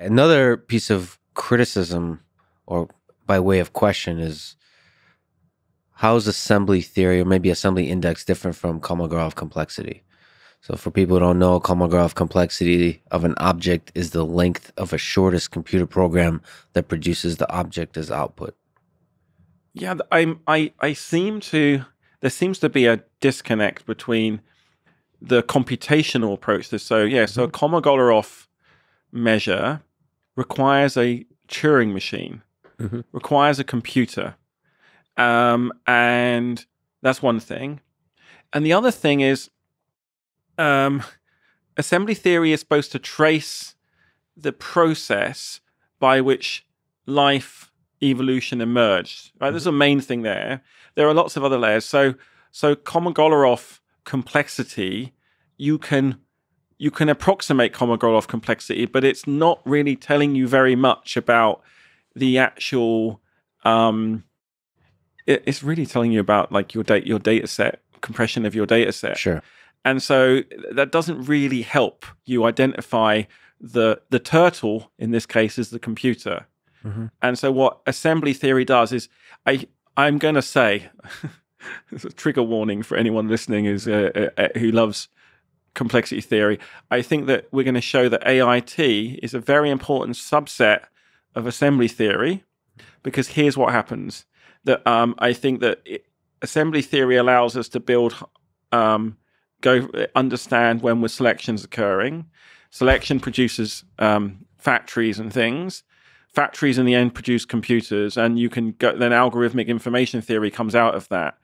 Another piece of criticism, or by way of question, is how is assembly theory or maybe assembly index different from Kolmogorov complexity? So, for people who don't know, Kolmogorov complexity of an object is the length of a shortest computer program that produces the object as output. Yeah, I'm. I I seem to. There seems to be a disconnect between the computational approach. To, so yeah, so a mm-hmm. Kolmogorov measure requires a Turing machine, mm-hmm. requires a computer, um, and that's one thing. And the other thing is, um, assembly theory is supposed to trace the process by which life evolution emerged. Right, mm-hmm. there's a main thing there. There are lots of other layers. So, so Kolmogorov complexity, you can you can approximate Kolmogorov complexity, but it's not really telling you very much about the actual. Um, it, it's really telling you about like your data, your data set compression of your data set. Sure. And so that doesn't really help you identify the the turtle in this case is the computer. Mm-hmm. And so what assembly theory does is I I'm going to say it's a trigger warning for anyone listening is uh, uh, uh, who loves complexity theory. I think that we're going to show that AIT is a very important subset of assembly theory because here's what happens. That um, I think that it, assembly theory allows us to build, um, go understand when with selections occurring. Selection produces um, factories and things. Factories in the end produce computers, and you can go. Then algorithmic information theory comes out of that.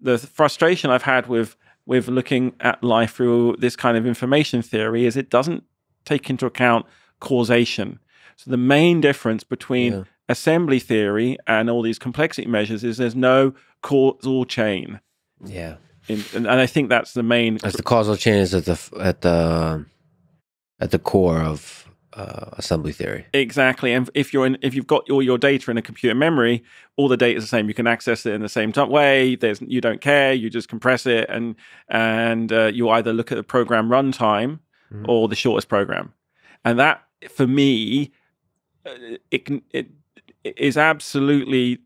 The frustration I've had with with looking at life through this kind of information theory is it doesn't take into account causation. So the main difference between yeah. assembly theory and all these complexity measures is there's no causal chain. Yeah. In, and, and, I think that's the main. As the causal chain is at the at the at the core of uh, assembly theory. Exactly, and if you're in, if you've got all your data in a computer memory, all the data is the same. You can access it in the same way. There's you don't care. You just compress it, and and uh, you either look at the program runtime mm-hmm. or the shortest program, and that for me, uh, it can it, it is absolutely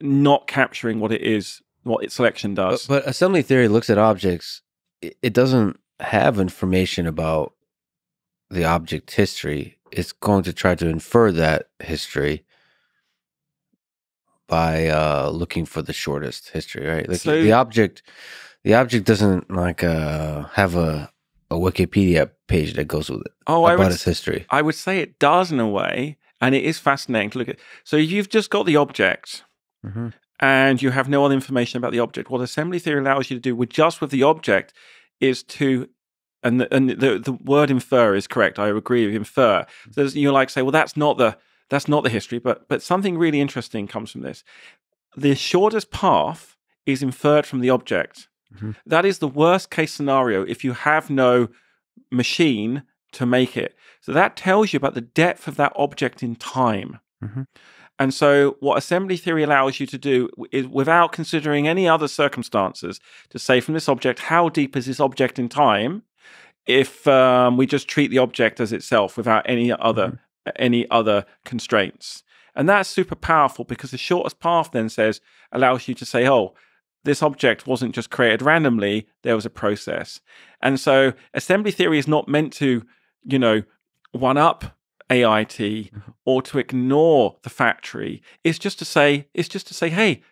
not capturing what it is, what its selection does. But, but assembly theory looks at objects. It, it doesn't have information about the object history, it's going to try to infer that history by uh, looking for the shortest history, right? Like so, the object, the object doesn't like uh, have a a Wikipedia page that goes with it. Oh, about I would, its history. I would say it does in a way, and it is fascinating to look at. So you've just got the object, mm-hmm. and you have no other information about the object. What assembly theory allows you to do with just with the object is to and the, and the the word infer is correct. I agree with infer. So you like say, well, that's not the that's not the history, but but something really interesting comes from this. The shortest path is inferred from the object. Mm-hmm. That is the worst case scenario if you have no machine to make it. So that tells you about the depth of that object in time. Mm-hmm. And so, what assembly theory allows you to do is, without considering any other circumstances, to say from this object, how deep is this object in time? If um, we just treat the object as itself without any other mm-hmm. any other constraints. And that's super powerful because the shortest path then says allows you to say, oh, this object wasn't just created randomly, there was a process. And so assembly theory is not meant to, you know, one up AIT mm-hmm. or to ignore the factory. It's just to say, it's just to say, hey,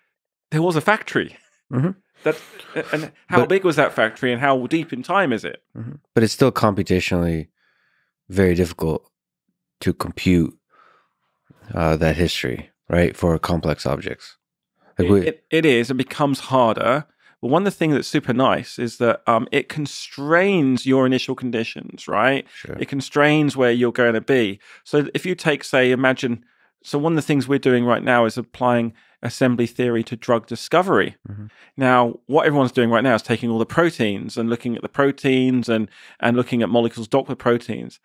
there was a factory. Mm-hmm. That and how but, big was that factory, and how deep in time is it? Mm-hmm. But it's still computationally very difficult to compute uh, that history, right, for complex objects. Like we, it, it is. It becomes harder. But one of the things that's super nice is that um, it constrains your initial conditions, right? Sure. It constrains where you're going to be. So if you take, say, imagine. So one of the things we're doing right now is applying assembly theory to drug discovery. Mm-hmm. Now, what everyone's doing right now is taking all the proteins and looking at the proteins and and looking at molecules docked with proteins.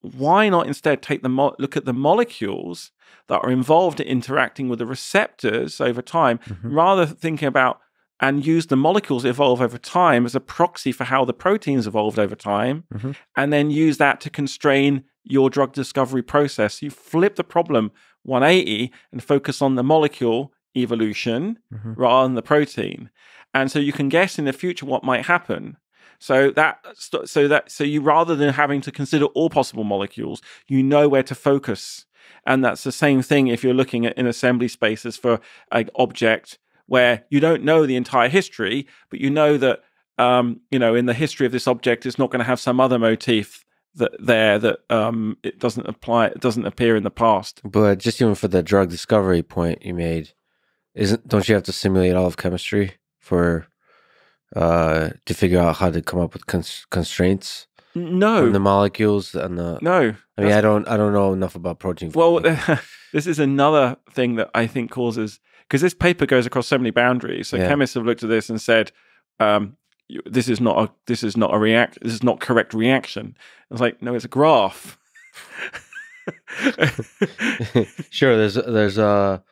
Why not instead take the mo- look at the molecules that are involved in interacting with the receptors over time, mm-hmm. rather thinking about and use the molecules evolve over time as a proxy for how the proteins evolved over time, mm-hmm. and then use that to constrain your drug discovery process. You flip the problem 180 and focus on the molecule evolution mm-hmm. rather than the protein. And so you can guess in the future what might happen. So that so that so you rather than having to consider all possible molecules, you know where to focus. And that's the same thing if you're looking at in assembly spaces for an object where you don't know the entire history, but you know that um, you know in the history of this object it's not going to have some other motif that there that um, it doesn't apply it doesn't appear in the past. But just even for the drug discovery point you made, isn't don't you have to simulate all of chemistry for uh, to figure out how to come up with cons- constraints? No, the molecules and the no. I mean, I don't I don't know enough about protein. Well, this is another thing that I think causes because this paper goes across so many boundaries. So yeah. chemists have looked at this and said, um, this is not a this is not a react this is not correct reaction. It's like no, it's a graph. sure, there's there's a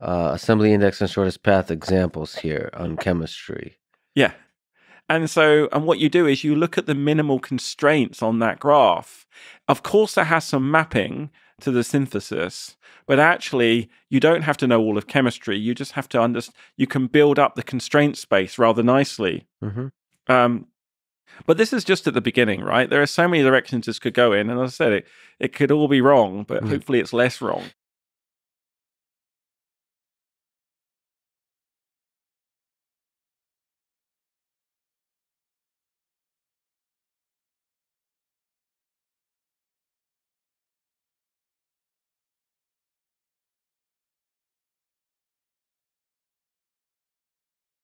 uh, assembly index and shortest path examples here on chemistry. Yeah, and so and what you do is you look at the minimal constraints on that graph. Of course, that has some mapping to the synthesis, but actually you don't have to know all of chemistry. You just have to understand. You can build up the constraint space rather nicely. Mm-hmm. Um, but this is just at the beginning, right? There are so many directions this could go in, and as I said, it it could all be wrong, but mm. hopefully it's less wrong.